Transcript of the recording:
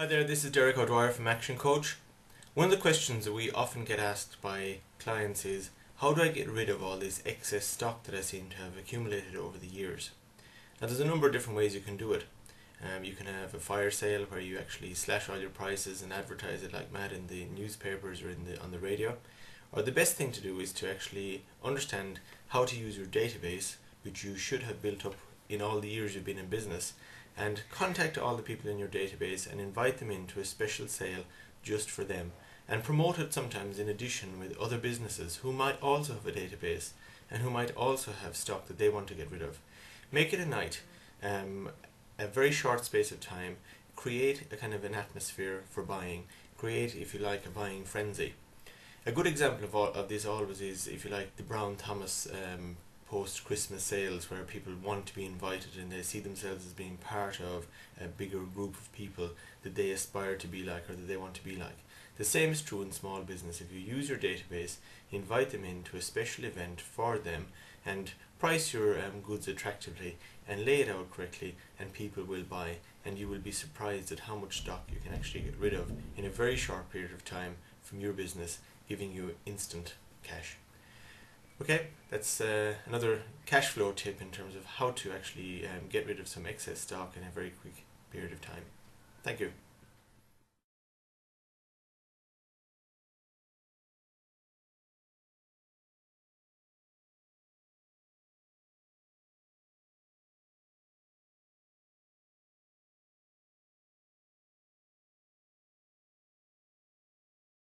Hi there, this is Derek O'Dwyer from Action Coach. One of the questions that we often get asked by clients is how do I get rid of all this excess stock that I seem to have accumulated over the years? Now, there's a number of different ways you can do it. Um, you can have a fire sale where you actually slash all your prices and advertise it like mad in the newspapers or in the on the radio. Or the best thing to do is to actually understand how to use your database, which you should have built up in all the years you've been in business, and contact all the people in your database and invite them into a special sale just for them and promote it sometimes in addition with other businesses who might also have a database and who might also have stock that they want to get rid of. Make it a night, um, a very short space of time, create a kind of an atmosphere for buying, create, if you like, a buying frenzy. A good example of, all, of this always is, if you like, the Brown Thomas um, post Christmas sales where people want to be invited and they see themselves as being part of a bigger group of people that they aspire to be like or that they want to be like. The same is true in small business. If you use your database, invite them into a special event for them and price your um, goods attractively and lay it out correctly and people will buy and you will be surprised at how much stock you can actually get rid of in a very short period of time from your business giving you instant cash. Okay, that's uh, another cash flow tip in terms of how to actually um, get rid of some excess stock in a very quick period of time. Thank you.